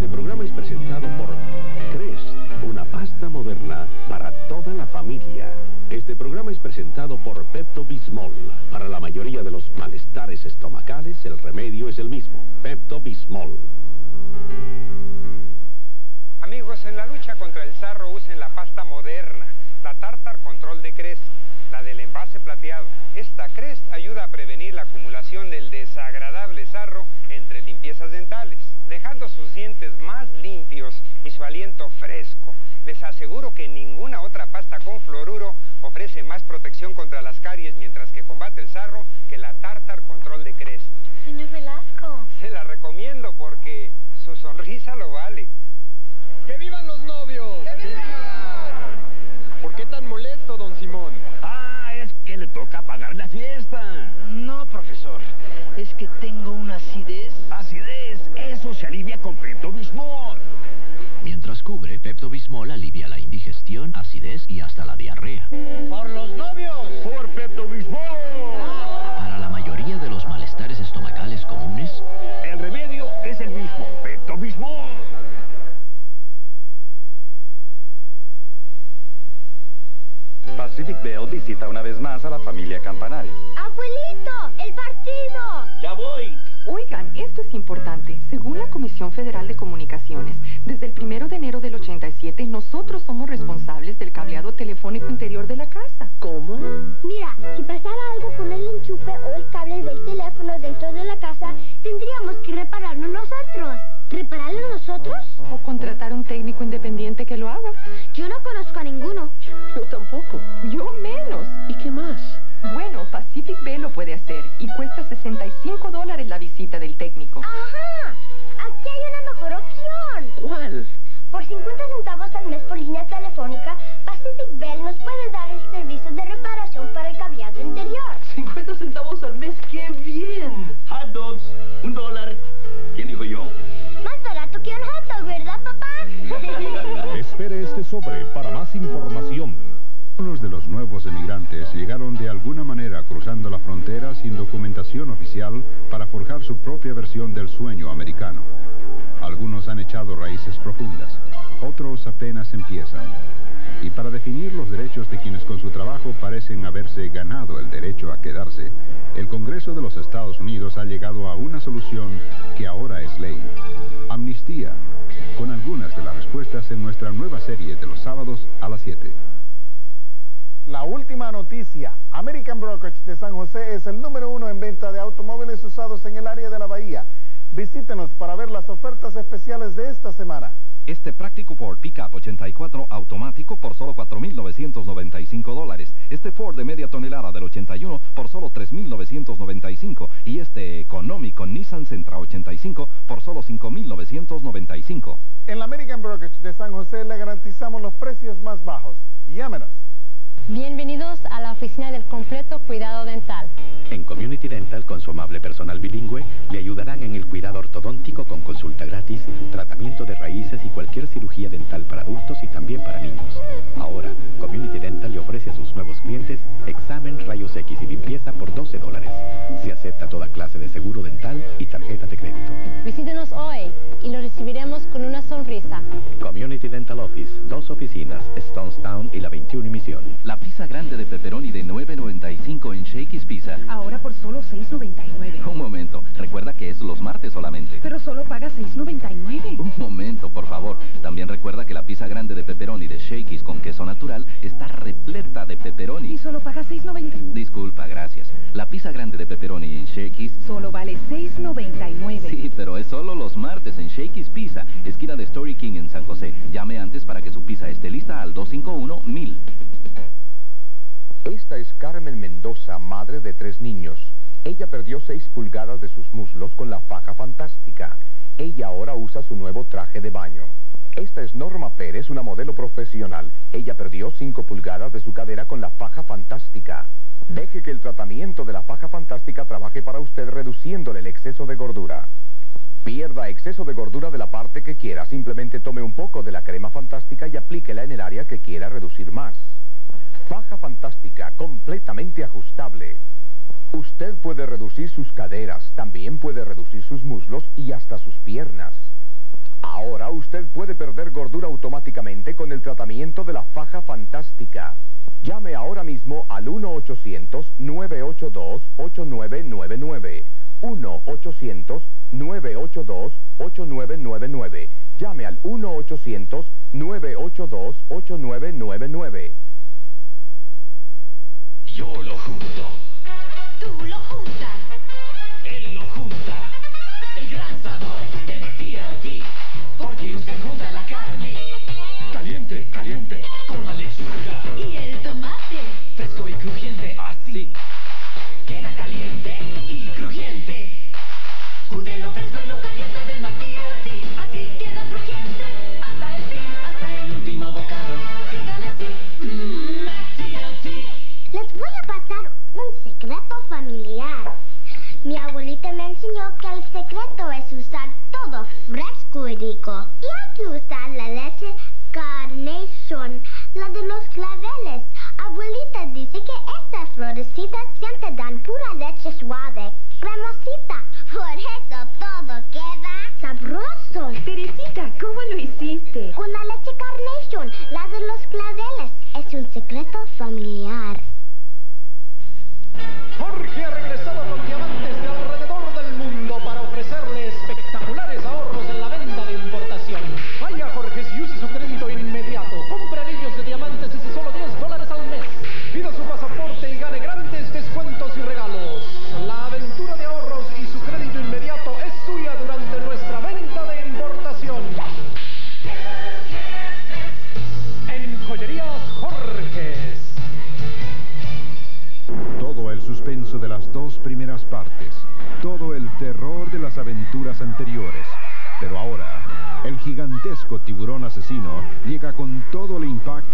Este programa es presentado por Crest, una pasta moderna para toda la familia. Este programa es presentado por Pepto Bismol. Para la mayoría de los malestares estomacales, el remedio es el mismo, Pepto Bismol. Amigos, en la lucha contra el sarro usen la pasta moderna, la Tartar Control de Crest, la del envase plateado. Esta Crest ayuda a prevenir la acumulación del desagradable sarro entre limpiezas dentales, dejando sus dientes más limpios y su aliento fresco. Les aseguro que ninguna otra pasta con fluoruro ofrece más protección contra las caries mientras que combate el sarro que la Tartar Control de Crest. Señor Velasco. Se la recomiendo porque su sonrisa lo vale. ¡Que vivan los novios! ¡Que vivan! ¿Por qué tan molesto, don Simón? Ah, es que le toca pagar la fiesta. No, profesor. Es que tengo una acidez. Acidez, eso se alivia con Pepto Bismol. Mientras cubre, Pepto Bismol alivia la indigestión, acidez y hasta la diarrea. ¡Por los novios! Por Pepto Bell visita una vez más a la familia Campanares. ¡Abuelito! ¡El partido! Ya voy. Oigan, esto es importante. Según la Comisión Federal de Comunicaciones, desde el primero de enero del 87, nosotros somos responsables del cableado telefónico interior de la casa. ¿Cómo? Mira, si pasara algo con el enchufe o el cable del teléfono dentro de la casa, tendríamos que repararlo nosotros. ¿Repararlo nosotros? O contratar un técnico ¡Ajá! Aquí hay una mejor opción. ¿Cuál? Por 50 centavos al mes por línea telefónica, Pacific Bell nos puede dar el servicio de reparación para el cableado interior. 50 centavos al mes. ¡Qué bien! Hot dogs, un dólar. ¿Quién dijo yo? Más barato que un hot dog, ¿verdad, papá? Espere este sobre para más información. Algunos de los nuevos emigrantes llegaron de alguna manera sin documentación oficial para forjar su propia versión del sueño americano. Algunos han echado raíces profundas, otros apenas empiezan. Y para definir los derechos de quienes con su trabajo parecen haberse ganado el derecho a quedarse, el Congreso de los Estados Unidos ha llegado a una solución que ahora es ley. Amnistía, con algunas de las respuestas en nuestra nueva serie de los sábados a las 7. La última noticia. American Brokerage de San José es el número uno en venta de automóviles usados en el área de la bahía. Visítenos para ver las ofertas especiales de esta semana. Este práctico Ford Pickup 84 automático por solo 4.995 dólares. Este Ford de media tonelada del 81 por solo 3.995. Y este económico Nissan Sentra 85 por solo 5.995. En la American Brokerage de San José le garantizamos los precios más bajos. Llámenos. Bienvenidos a la oficina del completo cuidado dental. En Community Dental, con su amable personal bilingüe, le ayudarán en el cuidado ortodóntico con consulta gratis, tratamiento de raíces y cualquier cirugía dental para adultos y también para niños. Ahora, Community Dental le ofrece a sus nuevos clientes examen, rayos X y limpieza por 12 dólares. Se acepta toda clase de seguro dental y tarjeta de crédito. Visítenos hoy y lo recibiremos con una sonrisa. Community Dental Office, dos oficinas, Stonestown y la 21 y Misión. La pizza grande de pepperoni de 9.95 en Shakey's Pizza. Ahora por solo 6.99. Shakey's... Solo vale 6.99. Sí, pero es solo los martes en Shakey's Pizza, esquina de Story King en San José. Llame antes para que su pizza esté lista al 251-1000. Esta es Carmen Mendoza, madre de tres niños. Ella perdió 6 pulgadas de sus muslos con la faja fantástica. Ella ahora usa su nuevo traje de baño. Esta es Norma Pérez, una modelo profesional. Ella perdió 5 pulgadas de su cadera con la faja fantástica. Deje que el tratamiento de la faja fantástica trabaje para usted reduciéndole el exceso de gordura. Pierda exceso de gordura de la parte que quiera. Simplemente tome un poco de la crema fantástica y aplíquela en el área que quiera reducir más. Faja fantástica, completamente ajustable. Usted puede reducir sus caderas, también puede reducir sus muslos y hasta sus piernas. Ahora, usted puede perder gordura automáticamente con el tratamiento de la faja fantástica. Llame ahora mismo al 1-800-982-8999. 1-800-982-8999. Llame al 1-800-982-8999. Yo lo junto. Tú lo juntas. Él lo junta. El gran sabor de McTLT. Porque usted junta la carne. Caliente, caliente. Con la lechuga. Y el tomate. Fresco y crujiente. Así. Queda caliente fresco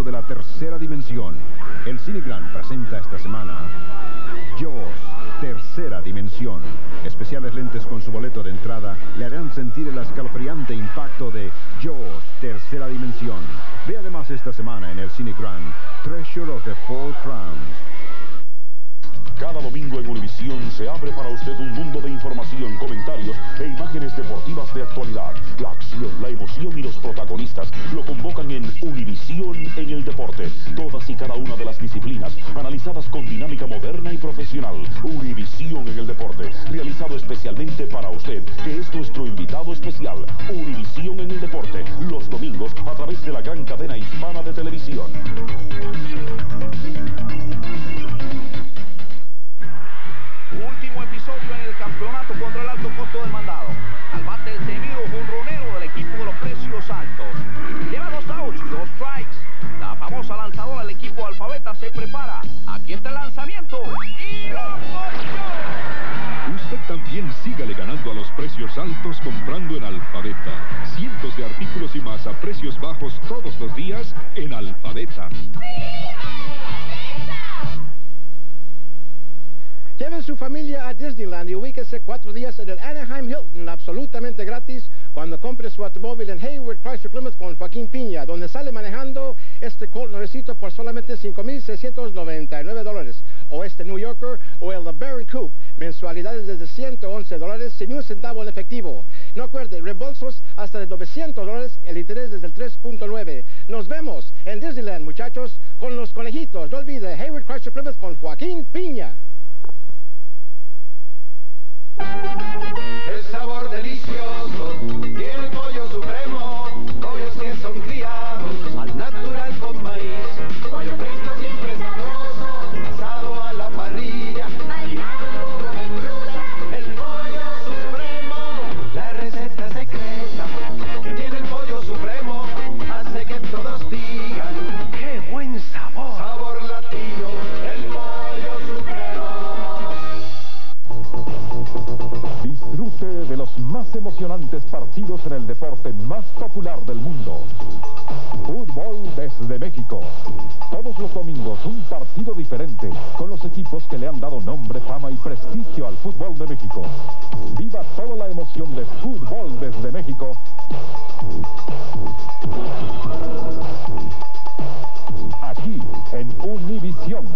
de la tercera dimensión. El Cinegran presenta esta semana Jaws, tercera dimensión. Especiales lentes con su boleto de entrada le harán sentir el escalofriante impacto de Jaws, tercera dimensión. Ve además esta semana en el Cinegran Treasure of the Four Crowns. Cada domingo en Univisión se abre para usted un mundo de información, comentarios e imágenes deportivas de actualidad. La acción, la emoción y los protagonistas lo convocan en Univisión en el deporte. Todas y cada una de las disciplinas analizadas con dinámica moderna y profesional. Univisión en el deporte, realizado especialmente para usted, que es nuestro invitado especial. Univisión en el deporte, los domingos a través de la gran cadena hispana de televisión. Precios altos comprando en Alfabeta. Cientos de artículos y más a precios bajos todos los días en Alfabeta. Lleve su familia a Disneyland y ubíquese cuatro días en el Anaheim Hilton absolutamente gratis cuando compre su automóvil en Hayward Chrysler Plymouth con Joaquín Piña, donde sale manejando este Colt nuevecito por solamente 5.699 dólares, o este New Yorker o el LeBaron Coupe, mensualidades desde 111 dólares sin un centavo en efectivo. No acuerde, reembolsos hasta de 900 dólares, el interés desde el 3.9. Nos vemos en Disneyland, muchachos, con los conejitos. No olvide, Hayward Chrysler Plymouth con Joaquín Piña. Del mundo. Fútbol desde México. Todos los domingos un partido diferente con los equipos que le han dado nombre, fama y prestigio al fútbol de México. Viva toda la emoción de Fútbol desde México. Aquí en Univisión.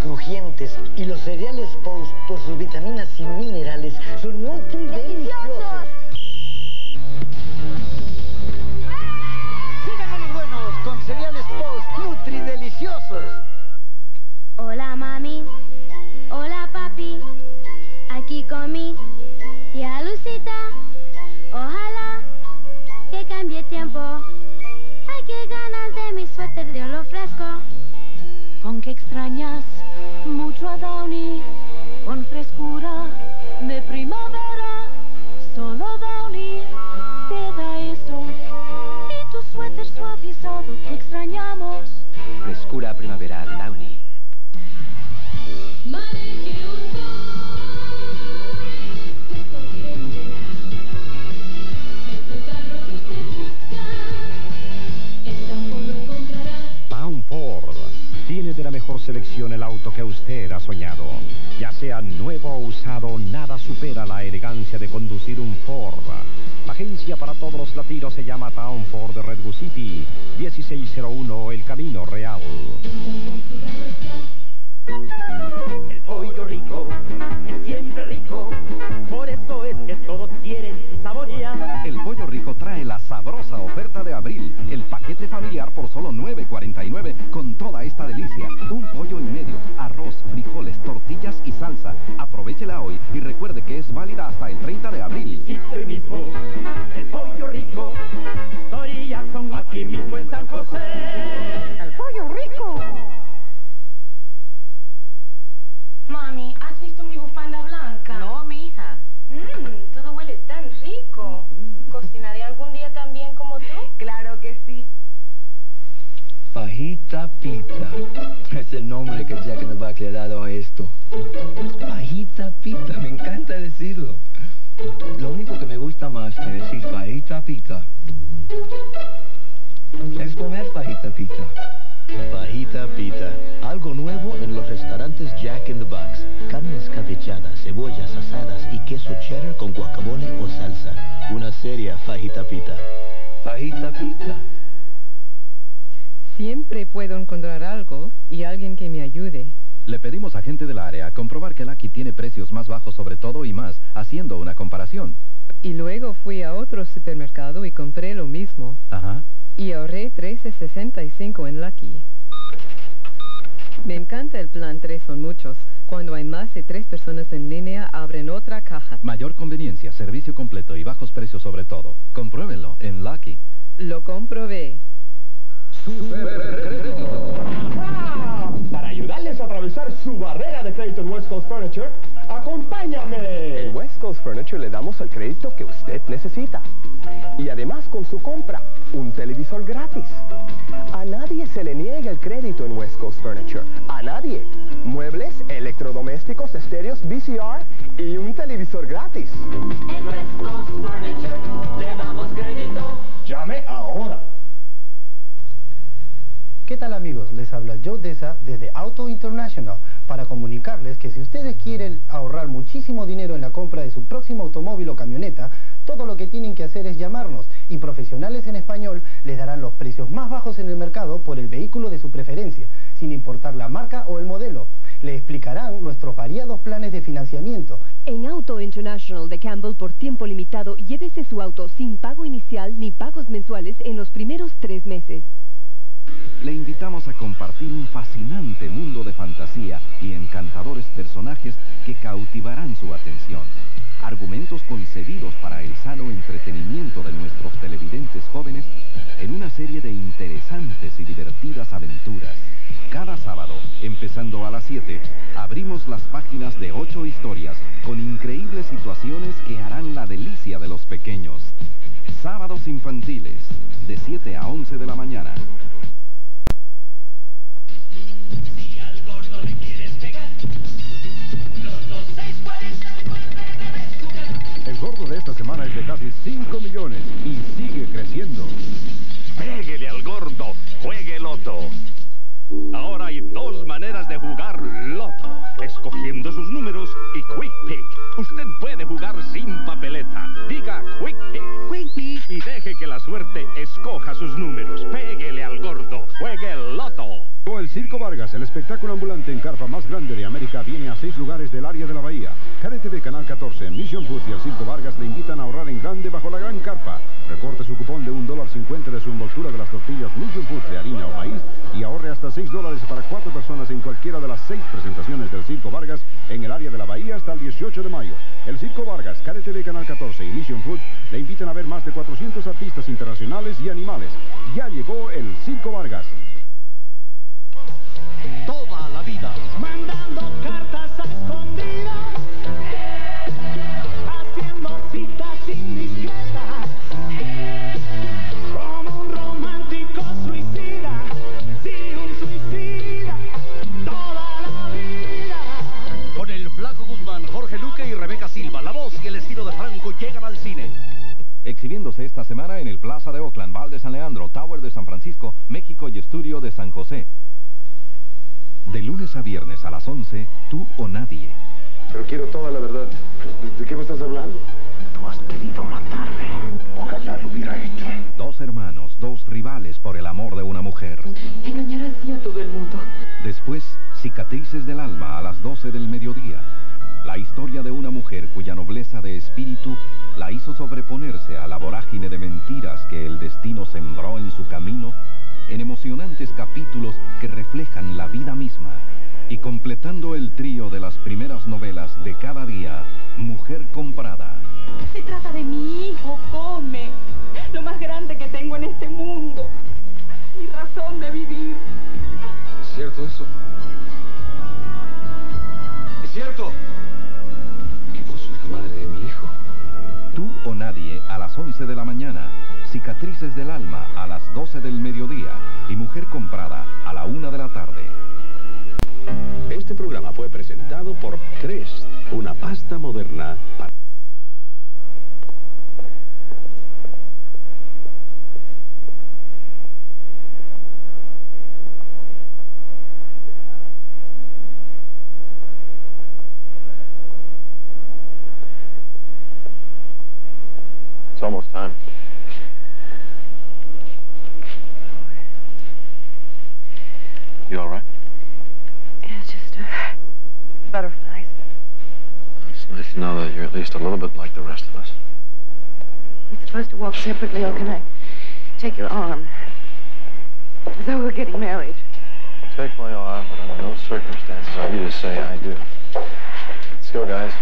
Crujientes y los cereales Post, por sus vitaminas y minerales, son nutri deliciosos. Sigan a los buenos con cereales Post Nutri deliciosos. Hola, mami. Hola, papi. Aquí con mi tía Lucita. Ojalá que cambie tiempo. Ay, qué ganas de mi suéter de olor fresco. Con que extrañas mucho a Downy, con frescura de primavera, solo Downy te da eso. Y tu suéter suavizado que extrañamos. Frescura primaveral Downy. La mejor selección el auto que usted ha soñado. Ya sea nuevo o usado, nada supera la elegancia de conducir un Ford. La agencia para todos los latinos se llama Town Ford Redwood City, 1601 El Camino Real. El pollo rico es siempre rico, por eso es que todos quieren saborear. El Pollo Rico trae la sabrosa oferta de abril, el paquete familiar por solo 9.49 con toda esta delicia. Un pollo y medio, arroz, frijoles, tortillas y salsa. Aprovechela hoy y recuerde que es válida hasta el 30 de abril. Hoy mismo, el pollo rico, Jackson, aquí mismo en San José. Pita es comer fajita pita. Fajita Pita, algo nuevo en los restaurantes Jack in the Box. Carne escabechada, cebollas asadas y queso cheddar con guacamole o salsa. Una seria fajita pita. Fajita pita. Siempre puedo encontrar algo y alguien que me ayude. Le pedimos a gente del área comprobar que Lucky tiene precios más bajos sobre todo y más, haciendo una comparación. Y luego fui a otro supermercado y compré lo mismo. Ajá. Y ahorré 13.65 en Lucky. Me encanta el plan 3 son muchos. Cuando hay más de tres personas en línea, abren otra caja. Mayor conveniencia, servicio completo y bajos precios sobre todo. Compruébenlo en Lucky. Lo comprobé. Para ayudarles a atravesar su barrera de crédito en West Coast Furniture, Furniture le damos el crédito que usted necesita. Y además con su compra, un televisor gratis. A nadie se le niega el crédito en West Coast Furniture. A nadie. Muebles, electrodomésticos, estéreos, VCR y un televisor gratis. En West Coast Furniture le damos crédito. Llame ahora. ¿Qué tal amigos? Les habla Joe Deza desde Auto International para comunicarles que si ustedes quieren ahorrar muchísimo dinero en la compra de su próximo automóvil o camioneta, todo lo que tienen que hacer es llamarnos y profesionales en español les darán los precios más bajos en el mercado por el vehículo de su preferencia, sin importar la marca o el modelo. Le explicarán nuestros variados planes de financiamiento. En Auto International de Campbell por tiempo limitado, llévese su auto sin pago inicial ni pagos mensuales en los primeros tres meses. Le invitamos a compartir un fascinante mundo de fantasía y encantadores personajes que cautivarán su atención. Argumentos concebidos para el sano entretenimiento de nuestros televidentes jóvenes en una serie de interesantes y divertidas aventuras. Cada sábado, empezando a las 7, abrimos las páginas de ocho historias con increíbles situaciones que harán la delicia de los pequeños. Sábados infantiles, de 7 a 11 de la mañana. En gordo de esta semana es de casi 5 millones y sigue creciendo. Péguele al gordo, juegue Loto. Ahora hay dos maneras de jugar Loto. Escogiendo sus números y Quick Pick. Usted puede jugar sin papeleta. Diga Quick Pick, Quick Pick y deje que la suerte escoja sus números. Circo Vargas, el espectáculo ambulante en carpa más grande de América, viene a seis lugares del área de la bahía. KDTV Canal 14, Mission Food y el Circo Vargas le invitan a ahorrar en grande bajo la gran carpa. Recorte su cupón de un dólar cincuenta de su envoltura de las tortillas Mission Food de harina o maíz y ahorre hasta 6 dólares para cuatro personas en cualquiera de las seis presentaciones del Circo Vargas en el área de la bahía hasta el 18 de mayo. El Circo Vargas, KDTV Canal 14 y Mission Food le invitan a ver más de 400 artistas internacionales y animales. Ya llegó el Circo Vargas. Exhibiéndose esta semana en el Plaza de Oakland, Val de San Leandro, Tower de San Francisco, México y Estudio de San José. De lunes a viernes a las 11, tú o nadie. Pero quiero toda la verdad. ¿De qué me estás hablando? Tú has querido matarme. Ojalá lo hubiera hecho. Dos hermanos, dos rivales por el amor de una mujer. Engañar así a todo el mundo. Después, Cicatrices del Alma a las 12 del mediodía. La historia de una mujer cuya nobleza de espíritu la hizo sobreponerse a la vorágine de mentiras que el destino sembró en su camino en emocionantes capítulos que reflejan la vida misma. Y completando el trío de las primeras novelas de cada día, Mujer Comprada. Se trata de mi hijo, come. Lo más grande que tengo en este mundo. Mi razón de vivir. ¿Es cierto eso? ¿Es cierto? O nadie a las 11 de la mañana. Cicatrices del alma a las 12 del mediodía. Y Mujer Comprada a la 1 de la tarde. Este programa fue presentado por Crest, una pasta moderna para... little bit like the rest of us. We're supposed to walk separately, or can I take your arm? As though we're getting married. Take my arm, but under no circumstances are you to say I do. Let's go, guys.